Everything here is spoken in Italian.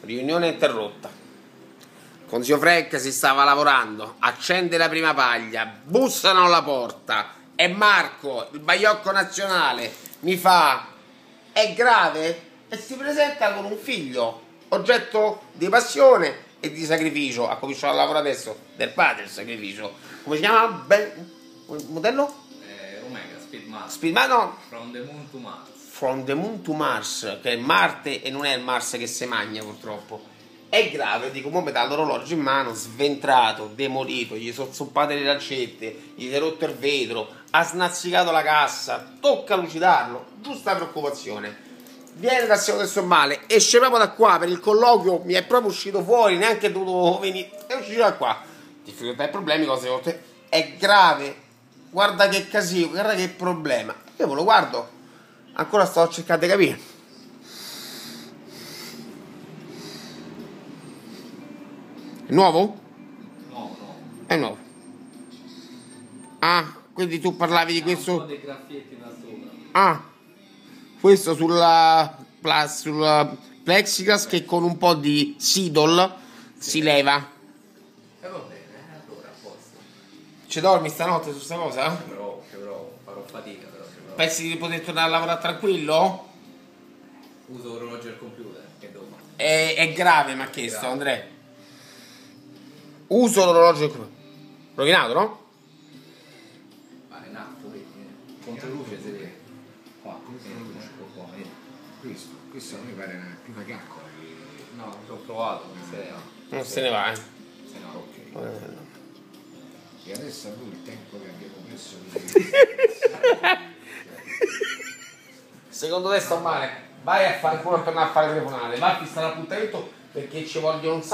Riunione interrotta. Con Frank si stava lavorando, accende la prima paglia, bussano alla porta e Marco, il baiocco nazionale, mi fa è grave e si presenta con un figlio, oggetto di passione e di sacrificio. Ha cominciato a lavorare adesso, del padre il sacrificio. Come si chiama? Ben... modello? Speed Mars. Speed, ma no, From the Moon to Mars. From the Moon to Mars, che è Marte e non è il Mars che si magna purtroppo. È grave, dico, mo metà l'orologio in mano, sventrato, demolito, gli sono zoppate le lancette, gli si è rotto il vetro, ha snazzicato la cassa, tocca lucidarlo, giusta preoccupazione. Viene dal secondo del male, esce proprio da qua per il colloquio, mi è proprio uscito fuori, neanche dovuto venire, è uscito da qua. Difficoltà e problemi, cose volte. È grave, guarda che casino, guarda che problema. Io me lo guardo, ancora sto cercando di capire. È nuovo? No, no. È nuovo. Ah, quindi tu parlavi di questo. Ah, questo sulla, sulla plexiglass che con un po' di Sidol si leva. Ci dormi stanotte su sta cosa? Però, però farò fatica però. Pensi di poter tornare a lavorare tranquillo? Uso orologio al computer, che dopo. È, è grave, mi ha chiesto Grave. Andrea. Uso l'orologio. Rovinato, no? Ma è nato, vedi? eh. Controluce si vede. Qua, luce, qua? Questo, questo a me pare una, chiaccola che... No, l'ho provato, non se ne va. Non se ne va, eh. Se no. Ok. E adesso a lui il tempo che abbiamo messo di... Secondo te sto male? Vai a fare culo a tornare a fare telefonate, vai a fissare l'appuntamento perché ci vogliono un sacco.